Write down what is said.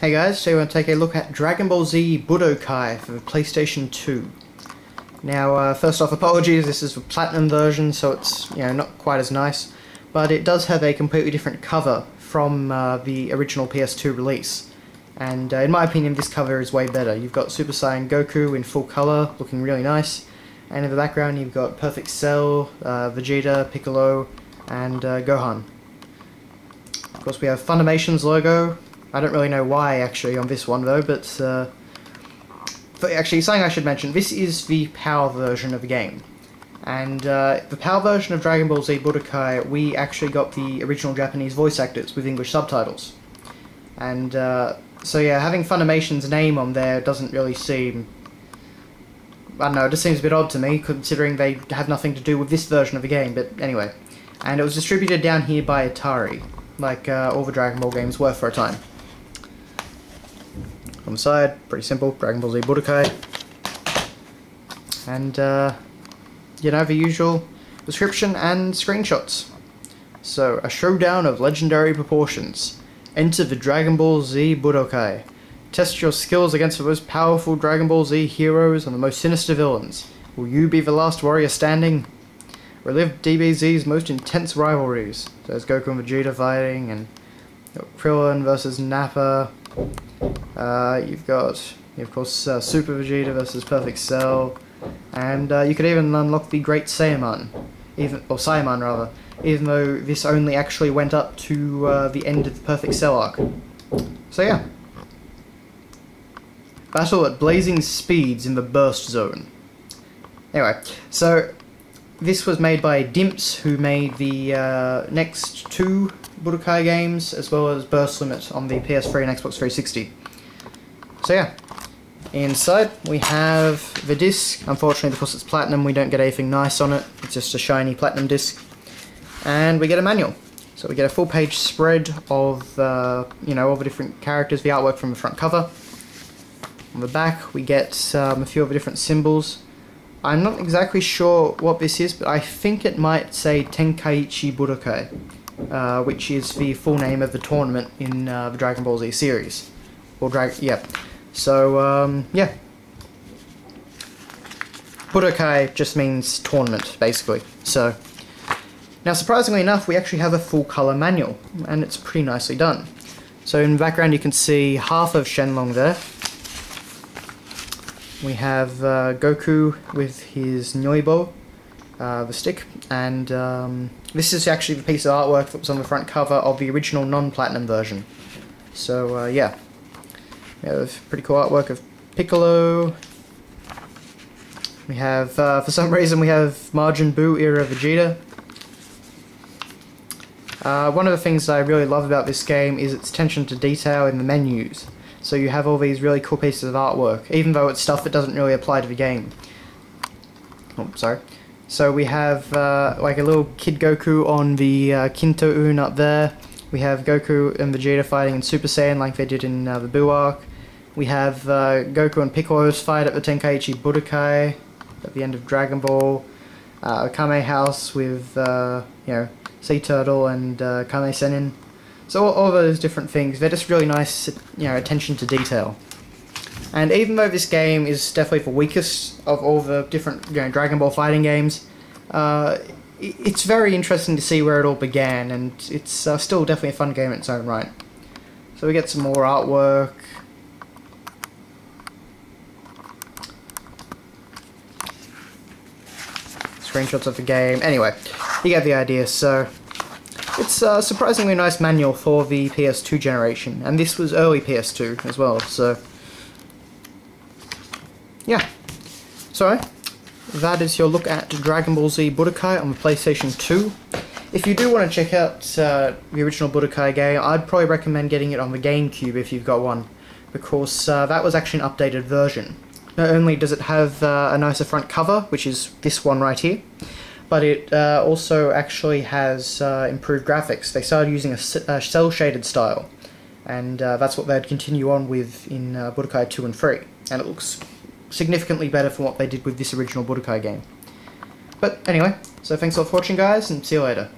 Hey guys, so we're going to take a look at Dragon Ball Z Budokai for PlayStation 2. Now, uh, first off, apologies, this is the Platinum version, so it's, you know, not quite as nice, but it does have a completely different cover from uh, the original PS2 release. And uh, in my opinion, this cover is way better. You've got Super Saiyan Goku in full color, looking really nice, and in the background you've got Perfect Cell, uh, Vegeta, Piccolo, and uh, Gohan. Of course, we have Funimation's logo, I don't really know why actually on this one though, but uh, actually something I should mention, this is the PAL version of the game. And uh, the PAL version of Dragon Ball Z Budokai, we actually got the original Japanese voice actors with English subtitles. And uh, so yeah, having Funimation's name on there doesn't really seem... I don't know, it just seems a bit odd to me, considering they have nothing to do with this version of the game, but anyway. And it was distributed down here by Atari, like uh, all the Dragon Ball games were for a time. Side, pretty simple, Dragon Ball Z Budokai. And, uh, you know, the usual description and screenshots. So, a showdown of legendary proportions. Enter the Dragon Ball Z Budokai. Test your skills against the most powerful Dragon Ball Z heroes and the most sinister villains. Will you be the last warrior standing? Relive DBZ's most intense rivalries. There's Goku and Vegeta fighting, and Krillin versus Nappa, uh, you've got, of course, uh, Super Vegeta versus Perfect Cell, and uh, you could even unlock the Great Saiyaman, even or Saiyaman rather, even though this only actually went up to uh, the end of the Perfect Cell arc. So yeah. Battle at blazing speeds in the burst zone. Anyway, so this was made by Dimps, who made the uh, next two Budokai games, as well as Burst Limit on the PS3 and Xbox 360. So yeah, inside we have the disc. Unfortunately, because it's platinum, we don't get anything nice on it. It's just a shiny platinum disc. And we get a manual. So we get a full page spread of, uh, you know, all the different characters, the artwork from the front cover. On the back, we get um, a few of the different symbols. I'm not exactly sure what this is, but I think it might say Tenkaichi Budokai. Uh, which is the full name of the tournament in uh, the Dragon Ball Z series. Or Drag, yeah. So um, yeah, Budokai just means tournament, basically. So now, surprisingly enough, we actually have a full color manual, and it's pretty nicely done. So in the background, you can see half of Shenlong there. We have uh, Goku with his Nyoibo, uh, the stick, and um, this is actually the piece of artwork that was on the front cover of the original non-platinum version. So uh, yeah, we have pretty cool artwork of Piccolo. We have, uh, for some reason, we have Majin Buu era Vegeta. Uh, one of the things I really love about this game is its attention to detail in the menus. So you have all these really cool pieces of artwork, even though it's stuff that doesn't really apply to the game. Oh, sorry. So we have uh, like a little Kid Goku on the uh, Kinto Un up there. We have Goku and Vegeta fighting in Super Saiyan like they did in uh, the Buu arc. We have uh, Goku and Piccolo's fight at the Tenkaichi Budokai at the end of Dragon Ball. Uh, Kame House with uh, you know Sea Turtle and uh, Kame Sennin. So all, those different things, they're just really nice, you know, attention to detail. And even though this game is definitely the weakest of all the different you know, Dragon Ball fighting games, uh, it's very interesting to see where it all began, and it's uh, still definitely a fun game in its own right. So we get some more artwork. Screenshots of the game. Anyway, you get the idea. So it's a surprisingly nice manual for the PS2 generation, and this was early PS2 as well. So yeah. So, that is your look at Dragon Ball Z Budokai on the PlayStation 2. If you do want to check out uh, the original Budokai game, I'd probably recommend getting it on the GameCube if you've got one, because uh, that was actually an updated version. Not only does it have uh, a nicer front cover, which is this one right here, but it uh, also actually has uh, improved graphics. They started using a, a cel-shaded style, and uh, that's what they'd continue on with in Budokai 2 and 3, and it looks significantly better from what they did with this original Budokai game. But anyway, so thanks a lot for watching guys, and see you later.